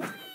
Yeah.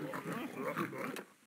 Ha ha ha!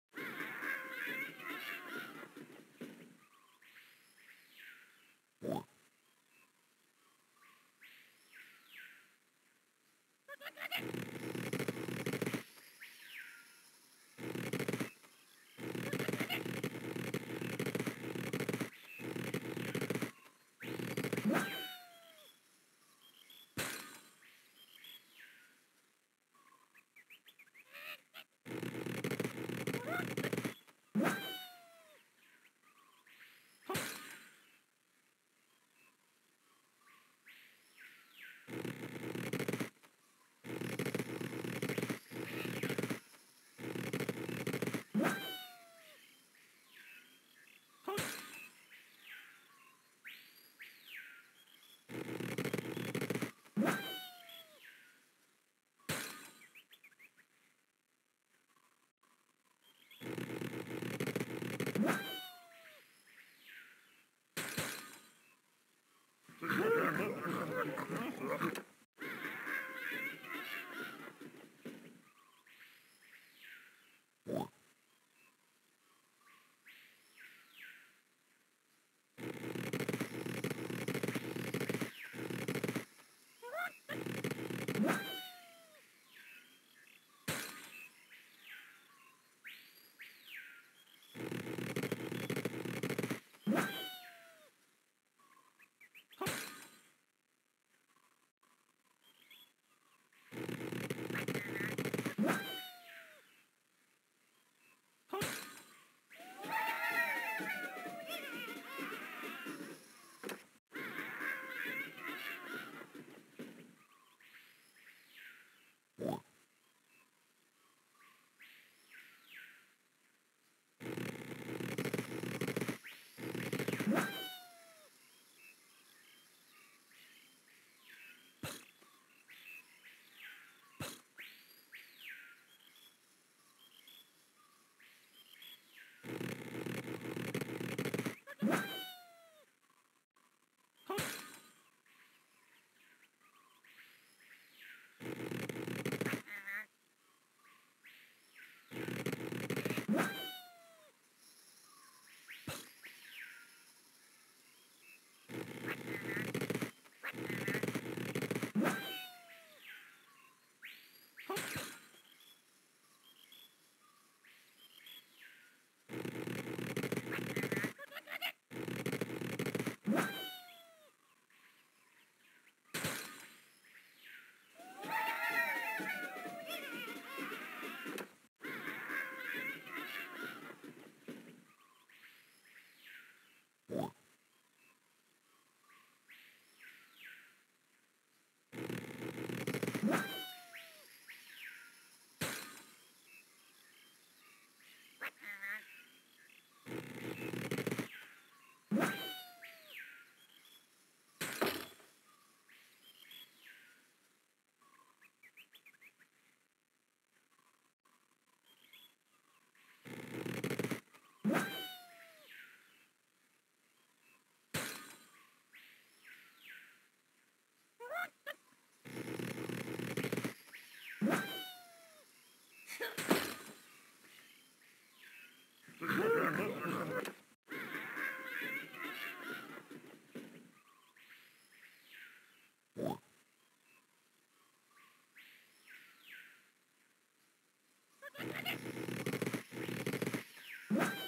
What?